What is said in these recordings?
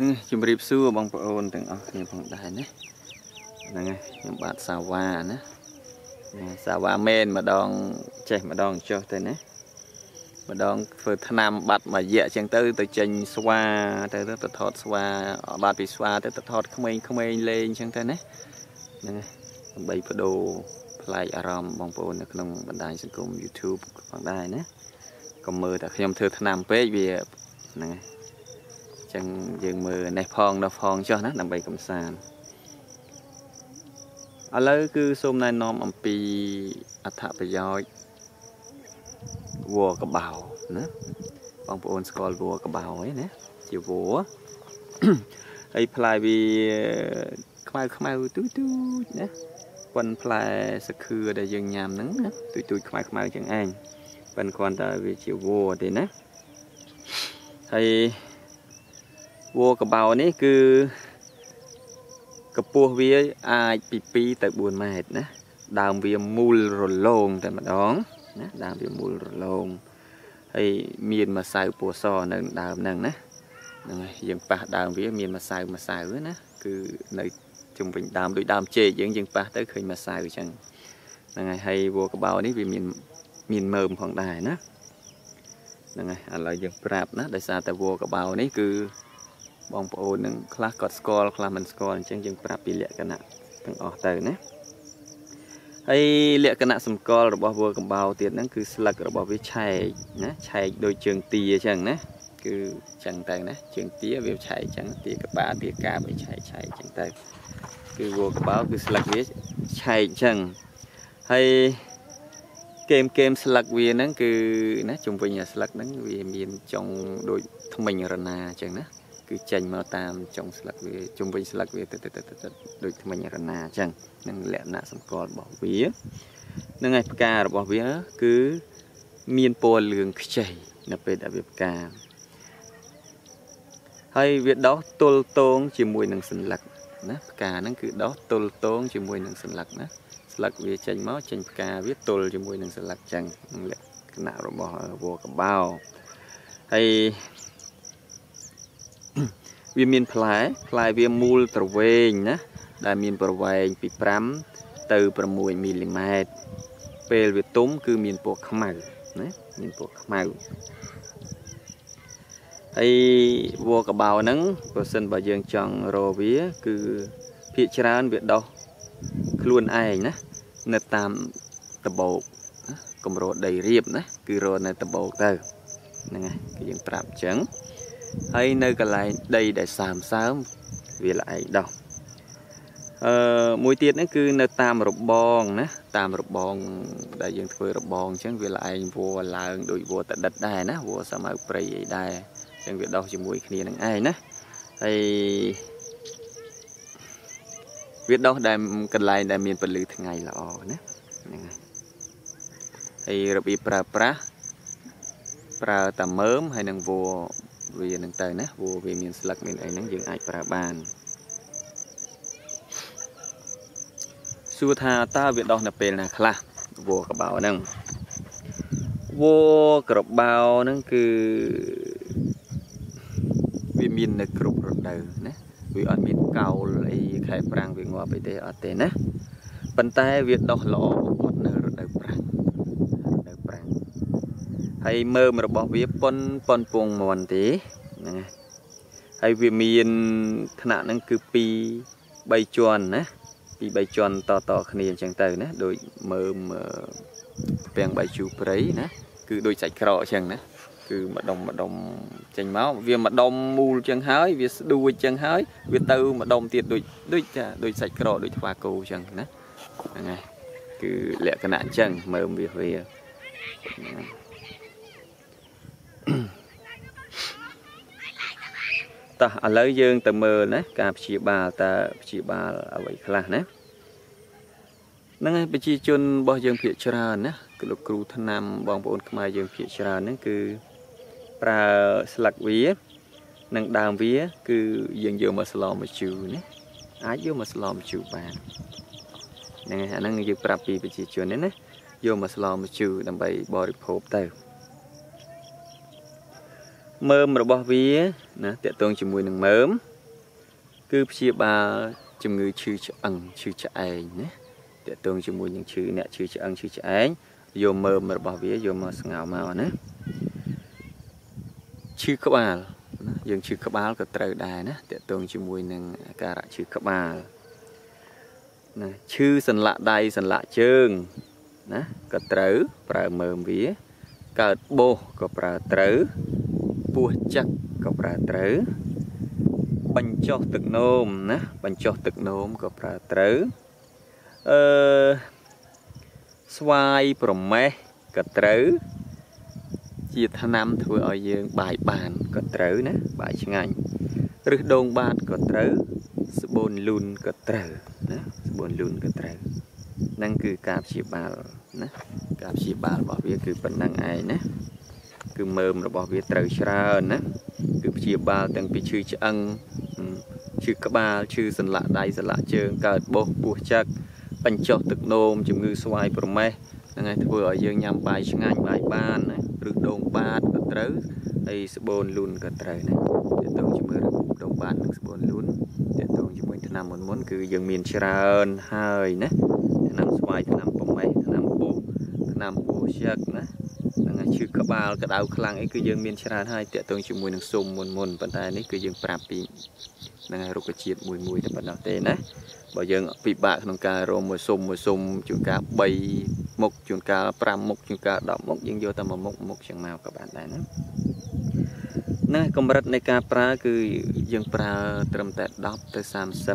នេះជំរាបសួរបងប្អូនទាំងអស់គ្នាផងដែរណាហ្នឹងហើយខ្ញុំបាទសាវ៉ាណាសាវ៉ាមែនម្ដងចេះម្ដងចុះទៅណាម្ដងធ្វើឆ្នាំបាត់មួយរយៈអញ្ចឹងទៅទៅចេញស្វាទៅទៅថតស្វាបាត់ពីស្វាទៅទៅថតក្មេងៗលេងអញ្ចឹងទៅណាហ្នឹងហើយដើម្បីបដូរផ្លែកអារម្មណ៍បងប្អូននៅក្នុងបណ្ដាញសង្គម YouTube ផងដែរណាកុំមើលតែខ្ញុំធ្វើឆ្នាំពេកវាហ្នឹងហើយ ចឹងយើងមើលនេះផងនោះផងចុះណាដើម្បីកំសាន្តឥឡូវគឺសូមណែនាំអំពីអត្ថប្រយោជន៍វัวកបោណាបងប្អូនស្គាល់វัวកបោហើយណាជាវัวហើយផ្លែវាខ្មៅខ្មៅទូទូណាប៉ុនផ្លែសខឿដែលយើងញ៉ាំហ្នឹងណាទូទូខ្មៅខ្មៅចឹងឯងប៉ុនគ្រាន់តែវាជាវัวទេណាហើយ វល្លកបោនេះគឺកម្ពស់វាអាចពី2ទៅ4ម៉ែត្រណាដើមវាមូលរលោងតែម្ដងណាដើមវាមូលរលោងហើយមានម្សៅពណ៌សនៅដើមហ្នឹងណាហ្នឹងហើយយើងប៉ះដើមវាមានម្សៅម្សៅណាគឺនៅជុំវិញដើមដូចដើមចេកយើងយើងប៉ះទៅឃើញម្សៅអញ្ចឹងហ្នឹងហើយហើយវល្លកបោនេះវាមានមានមើមផងដែរណាហ្នឹងហើយឥឡូវយើងប្រាប់ណាដោយសារតែវល្លកបោនេះគឺ បងប្អូននឹងខ្លះគាត់ស្គាល់ខ្លះមិនស្គាល់អញ្ចឹងយើងប្រាប់ពីលក្ខណៈទាំងអស់ទៅណាហើយលក្ខណៈសម្គាល់របស់វល្លិកំបោទៀតហ្នឹងគឺស្លឹករបស់វាឆែកណាឆែកដូចជើងទាអញ្ចឹងណាគឺអញ្ចឹងទៅណាជើងទាវាឆែកអញ្ចឹងទាកបាទាកាបវាឆែកឆែកអញ្ចឹងទៅគឺវល្លិកំបោគឺស្លឹកវាឆែកអញ្ចឹងហើយគែមគែមស្លឹកវាហ្នឹងគឺណាជុំវិញស្លឹកហ្នឹងវាមានចុងដូចថ្មិញរណាអញ្ចឹងណា គឺចេញមកតាមចុងស្លឹកវាជុំវិញស្លឹកវាទៅទៅទៅដូចថ្មិញរណាអញ្ចឹងនឹងលក្ខណៈសម្គាល់របស់វានឹងឯផ្ការបស់វាគឺមានពណ៌លឿងខ្ចីនៅពេលដែលវាផ្កាហើយវាដោះទល់តងជាមួយនឹងសន្លឹកណាផ្កាហ្នឹងគឺដោះទល់តងជាមួយនឹងសន្លឹកណាស្លឹកវាចេញមកចេញផ្កាវាទល់ជាមួយនឹងសន្លឹកចឹងលក្ខណៈរបស់វល្លកបោហើយ វាមានផ្លែផ្លែវាមូលត្រវែងណាដែលមានប្រវែងពី5ទៅ6មីលីម៉ែត្រពេលវាទុំគឺមានពណ៌ខ្មៅណាមានពណ៌ខ្មៅហើយវល្លកបោហ្នឹងបើសិនបើយើងចង់រកវា គឺភាកច្រើនវាដោះខ្លួនឯងណានៅតាមដបោកកម្រោដីរៀបណាគឺរកនៅដបោកទៅហ្នឹងហើយគឺយើងប្រាប់អញ្ចឹង ហើយនៅកន្លែងដីដែលសើមសើមវាល្អឯងដោះអឺមួយទៀតហ្នឹងគឺនៅតាមរបងណាតាមរបងដែលយើងធ្វើរបងអញ្ចឹងវាល្អឯងវัวឡើងដូចវัวតដិតដែរណាវัวសមៅព្រៃអីដែរអញ្ចឹងវាដោះជាមួយគ្នានឹងឯងណាហើយវាដោះដែលកន្លែងដែលមានពលឺថ្ងៃល្អណាហ្នឹងហើយហើយរបៀបប្រើប្រាស់ប្រើតាមើមហើយនឹងវัว វានឹងទៅណាព្រោះវាមានស្លឹកមានអីហ្នឹងយើងអាចប្រើបានសួរថាតើវាដោះនៅពេលណាខ្លះវកបោហ្នឹងវក្របោហ្នឹងគឺវាមាននៅគ្រប់រដូវណាវាអត់មានកោលអីខែប្រាំងវាងាប់អីទេអត់ទេណាប៉ុន្តែវាដោះល្អបំផុតនៅរដូវប្រាំង ហើយមើមរបស់វាប៉ុនប៉ុនពងមន់ទេហ្នឹងហើយវាមានថ្នាក់ហ្នឹងគឺ2 3ជាន់ណាពី3ជាន់តតគ្នាអញ្ចឹងទៅណាដូចមើមពាំងបៃជូព្រៃណាគឺដូចសាច់ក្រកអញ្ចឹងណាគឺម្ដុំម្ដុំចេញមកវាម្ដុំមូលអញ្ចឹងហើយវាស្ដួចអញ្ចឹងហើយវាទៅម្ដុំទៀតដូចដូចចាដូចសាច់ក្រកដូចថ្វាគោអញ្ចឹងណាហ្នឹងហើយគឺលក្ខណៈអញ្ចឹងមើមវាវាហ្នឹង តោះឥឡូវយើងទៅមើលណាការព្យាបាលតើព្យាបាលអ្វីខ្លះណាហ្នឹងហើយប្រជាជនរបស់យើងភាគច្រើនណាគឺលោកគ្រូថ្នាំបងប្អូនខ្មែរយើងភាគច្រើនហ្នឹងគឺប្រើស្លឹកវានិងដើមវា គឺយើងយកមកស្លមកជូរណាអាចយកមកស្លមកជូរបានហ្នឹងហើយអាហ្នឹងយើងប្រាប់ពីប្រជាជននេះណាយកមកស្លមកជូរដើម្បីបរិភោគទៅ មើមរបស់វាណាតកតងជាមួយនឹងមើមគឺព្យាបាលជំងឺឈឺឆ្អឹងឈឺឆ្អែងណាតកតងជាមួយនឹងឈឺអ្នកឈឺឆ្អឹងឈឺឆ្អែងយកមើមរបស់វាយកមកស្ងោមកណាឈឺក្បាលណាយើងឈឺក្បាលក៏ត្រូវដែរណាតកតងជាមួយនឹងអាការៈឈឺក្បាលណាឈឺសន្លាក់ដៃសន្លាក់ជើងណាក៏ត្រូវប្រើមើមវាកើតបោសក៏ប្រើត្រូវ ពោះចឹកក៏ប្រើត្រូវបញ្ចុះទឹកនោមណាបញ្ចុះទឹកនោមក៏ប្រើត្រូវអឺស្វាយប្រមេះក៏ត្រូវជាថ្នាំធ្វើឲ្យយើងបាយបានក៏ត្រូវណាបាយឆ្ងាញ់ឬដូងបាតក៏ត្រូវស្បូនលូនក៏ត្រូវណាស្បូនលូនក៏ត្រូវហ្នឹងគឺការព្យាបាលណាការព្យាបាលរបស់វាគឺប៉ុណ្ណឹងឯងណា គឺមើមរបស់វាត្រូវច្រើនណាគឺព្យាបាលទាំងពីឈឺឆ្អឹងឈឺក្បាលឈឺសន្លាក់ដៃសន្លាក់ជើងកើតបោសពោះចឹកបញ្ចុះទឹកនោមជំងឺស្វាយប្រមេះហ្នឹងហើយធ្វើឲ្យយើងញ៉ាំបាយឆ្ងាញ់បាយបានណាឬដូងបាតក៏ត្រូវហើយស្បូនលូនក៏ត្រូវណាទាក់ទងជាមួយដូងបាតនិងស្បូនលូនទាក់ទងជាមួយថ្នាំមុនមុនគឺយើងមានច្រើនហើយណាថ្នាំស្វាយថ្នាំប្រមេះថ្នាំបោសថ្នាំពោះចឹកណាហ្នឹងហើយ ឈឺក្បាលក្តៅខ្លាំងអីគឺយើងមានច្រើនហើយតាក់ទងជាមួយនឹងសុំមុនមុនប៉ុន្តែនេះគឺយើងប្រាប់ពីហ្នឹងហើយរុក្ខជាតិមួយមួយតែប៉ុណ្ណោះទេណាបើយើងពិបាកក្នុងការរមមួយសុំមួយសុំជួនកាល3មុខជួនកាល5មុខជួនកាល10មុខយើងយកតែមួយមុខមុខចឹងមកក៏បានដែរណាណាកម្រិតនៃការប្រើគឺយើងប្រើត្រឹមតែ10ទៅ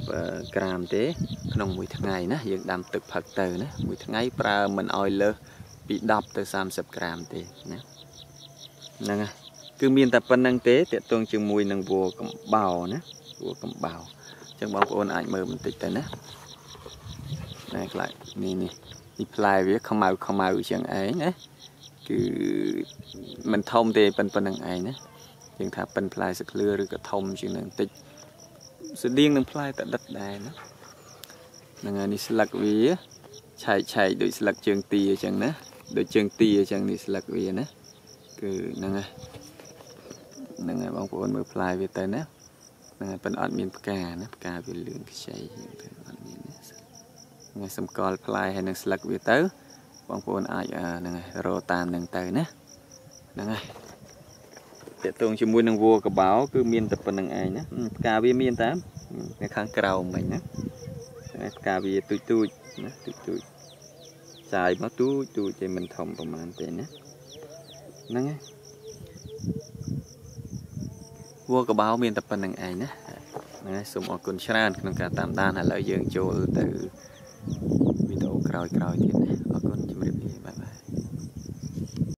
30ក្រាមទេ ក្នុងមួយថ្ងៃណាយើងដាំទឹកផឹកទៅណាមួយថ្ងៃប្រើមិនអោយលើស ពី10ទៅ30ក្រាមទេណាហ្នឹងហើយគឺមានតែប៉ុណ្្នឹងទេតកតងជាមួយនឹងវัวកំបោណាវัวកំបោអញ្ចឹងបងប្អូនអាចមើលបន្តិចទៅណាណែខ្លាចនេះនេះនេះផ្លែវាខ្មៅខ្មៅអញ្ចឹងឯងណាគឺមិនធំទេប៉ុណ្្នឹងឯងណាយើងថាប៉ិនផ្លែសក្លឿឬក៏ធំជាងនឹងបន្តិចស្តៀងនឹងផ្លែតដិតដែរណាហ្នឹងហើយនេះស្លឹកវាឆែកឆែកដូចស្លឹកជើងទាអញ្ចឹងណា ដូចជើងទាអញ្ចឹងនេះស្លឹកវាណាគឺហ្នឹងហើយហ្នឹងហើយបងប្អូនមើលផ្លែវាទៅណាហ្នឹងហើយប៉ុន្តែអត់មានផ្កាណាផ្កាវាលឿងខ្ចីទៅអត់មានណាហ្នឹងហើយសម្គាល់ផ្លែហើយនឹងស្លឹកវាទៅ បងប្អូនអាចហ្នឹងហើយរកតាមនឹងទៅណាហ្នឹងហើយតកតងជាមួយនឹងវัวកបោគឺមានតែប៉ុណ្្នឹងឯងណាផ្កាវាមានតាមនៅខាងក្រៅមិញណាផ្កាវាទូចទូចណាទូចទូច ចាយមកទូចទូចតែមិនធំប្រហែលទេណាហ្នឹងហើយវัวកបោមានតែប៉ុណ្្នឹងឯងណាហ្នឹងហើយសូមអរគុណច្រើនក្នុងការតាមដានឥឡូវយើងចូលទៅវីដេអូក្រោយៗទៀតណាអរគុណ